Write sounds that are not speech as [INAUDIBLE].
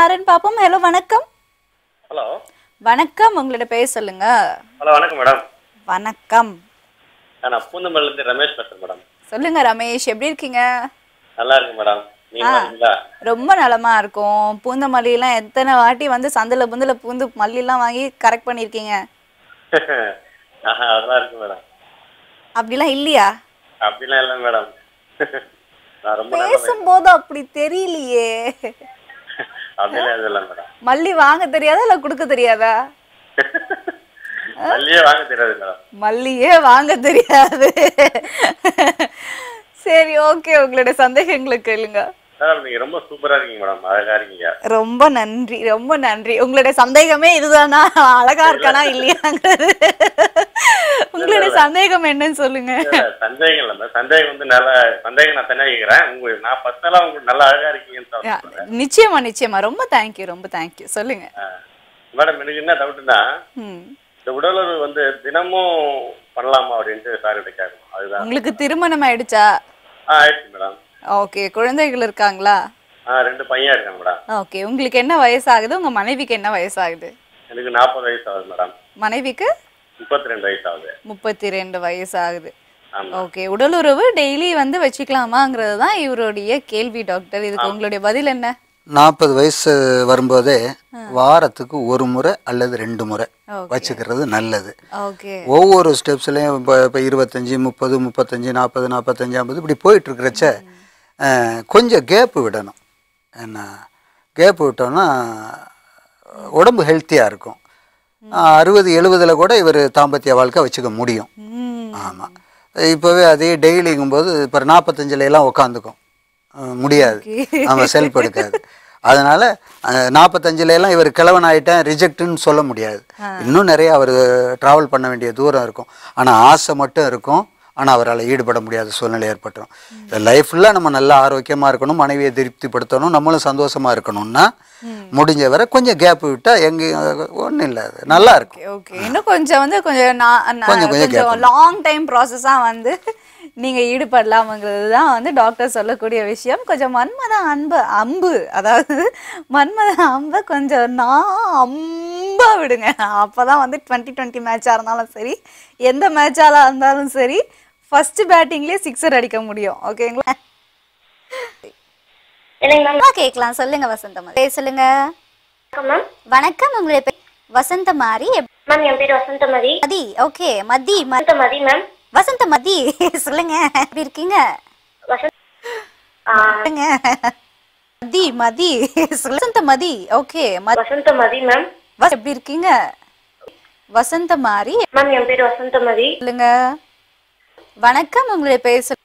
யாருன்னு பாப்போம். ஹலோ வணக்கம். ஹலோ வணக்கம். உங்களோட பேர் சொல்லுங்க. ஹலோ வணக்கம் மேடம் வணக்கம். நான் பூந்தமல்லிருந்து ரமேஷ் பேசுறேன் மேடம் சொல்லுங்க ரமேஷ். எப்படி இருக்கீங்க? நல்லா இருக்கு மேடம் ரொம்ப நலமா இருக்கும். பூந்த மல்லியெல்லாம் எத்தனை வாட்டி வந்து சந்தில புந்தில பூந்து மல்லிலாம் வாங்கி கரெக்ட் மேடம் [LAUGHS] அப்படிலாம் இல்லையா? அப்படிலாம் இல்லை மேடம். [LAUGHS] பேசும்போது அப்படி தெரியலையே. அப்படிலாம் மேடம். மல்லி வாங்க தெரியாதா இல்ல கொடுக்க தெரியாதா? மல்லியே வாங்க தெரியாது மேடம். மல்லியே வாங்க தெரியாது. சரி ஓகே உங்களோட சந்தேகங்களை கேளுங்க. ரொம்ப சூப்பரா இருக்கீங்க மேடம். அழகா இருக்கீங்க. ரொம்ப நன்றி ரொம்ப நன்றி. உங்களுடைய சந்தேகமே இதுதானா? அழகா இருக்கானா இல்லையாங்கிறது. உங்களுடைய சந்தேகம் என்னன்னு சொல்லுங்க. சந்தேகம் இல்லை சந்தேகம் வந்து நல்ல சந்தேகம் நான் தனியாக கேட்குறேன் உங்க நான் பர்சனலாக உங்களுக்கு நல்லா அழகா இருக்கீங்கன்னு நிச்சயமா நிச்சயமா. ரொம்ப தேங்க்யூ ரொம்ப தேங்க்யூ சொல்லுங்க. மேடம் எனக்கு என்ன டவுட்னா இந்த உடலுறவு வந்து தினமும் பண்ணலாமா அப்படின்ட்டு சார் கேட்கணும். அதுதான். உங்களுக்கு திருமணம் ஆயிடுச்சா? ஆயிடுச்சு மேடம். ஓகே குழந்தைகள் இருக்காங்களா? ரெண்டு பையன் இருக்காங்க மேடம். ஓகே உங்களுக்கு என்ன வயசாகுது? உங்க மனைவிக்கு என்ன வயசாகுது? எனக்கு நாற்பது வயசு ஆகுது மேடம். மனைவிக்கு? முப்பத்தி ரெண்டு வயசு ஆகுது முப்பத்தி ரெண்டு வயசு ஆகுது ஆமா ஓகே உடலுறவு டெய்லி வந்து வச்சுக்கலாமாங்கிறது தான் இவருடைய கேள்வி டாக்டர் இதுக்கு உங்களுடைய பதில் என்ன? நாற்பது வயசு வரும்போதே வாரத்துக்கு ஒரு முறை அல்லது ரெண்டு முறை. வச்சுக்கிறது நல்லது. ஓகே ஒவ்வொரு ஸ்டெப்ஸ்லையும் இப்போ இப்போ இருபத்தஞ்சி முப்பது முப்பத்தஞ்சு நாற்பது நாற்பத்தஞ்சு ஐம்பது இப்படி போயிட்டு இருக்கிறச்ச கொஞ்சம் கேப்பு விடணும். என்ன கேப்பு விட்டோம்னா உடம்பு ஹெல்த்தியாக இருக்கும். அறுபது எழுபதில் கூட இவர் தாம்பத்திய வாழ்க்கை வச்சுக்க முடியும். ஆமாம் இப்போவே அதே டெய்லிங்கும்போது இப்போ நாற்பத்தஞ்சில் எல்லாம் உட்காந்துக்கும் முடியாது. ஆமாம் செல்ஃப் எடுக்காது. அதனால நாற்பத்தஞ்சில எல்லாம் இவர் கிழவன் ஆயிட்டேன் ரிஜெக்ட்னு சொல்ல முடியாது. இன்னும் நிறைய அவர் ட்ராவல் பண்ண வேண்டிய தூரம் இருக்கும். ஆனால் ஆசை மட்டும் இருக்கும். ஆனால் அவரால் ஈடுபட முடியாத சூழ்நிலை ஏற்பட்டுரும். லைஃப்பில் நம்ம நல்லா ஆரோக்கியமாக இருக்கணும் மனைவியை திருப்திப்படுத்தணும் நம்மளும் சந்தோஷமாக இருக்கணும்னா முடிஞ்ச வரை கொஞ்சம் கேப் விட்டால் எங்கேயும் ஒன்றும் இல்லை நல்லா இருக்கும். ஓகே இன்னும் கொஞ்சம் வந்து கொஞ்சம் கொஞ்சம் கொஞ்சம் லாங் டைம் ப்ராசஸாக வந்து நீங்க ஈடுபடலாம்ங்கிறது தான் வந்து டாக்டர் சொல்லக்கூடிய விஷயம். கொஞ்சம் மன்மத அன்பு அம்பு அதாவது மன்மத அம்பை கொஞ்சம் நான் அம்பா விடுங்க. அப்பதான் வந்து டுவெண்ட்டி டுவெண்ட்டி மேட்சாக இருந்தாலும் சரி எந்த மேட்சாக இருந்தாலும் சரி ஃபர்ஸ்ட் பேட்டிங்லேயே சிக்ஸர் அடிக்க முடியும். ஓகேங்களா கேட்கலாம் சொல்லுங்க வசந்தம். சொல்லுங்க. வணக்கம் மேம் வணக்கம். உங்களுடைய பேர் வசந்த மாரி மேம் என் பேர் வசந்தமதி மதி. ஓகே மதி ம- வசந்தமதி மேம் வசந்த மதி சொல்லுங்க. எப்படி இருக்கீங்க? வசந்த் மதி மதி. வசந்த மதி ஓகே வசந்தமதி மேம் எப்படி இருக்கீங்க? வசந்த மாரி மேம் என் பேர் வசந்தமதி. சொல்லுங்க. வணக்கம் உங்களுடைய சொல்லு-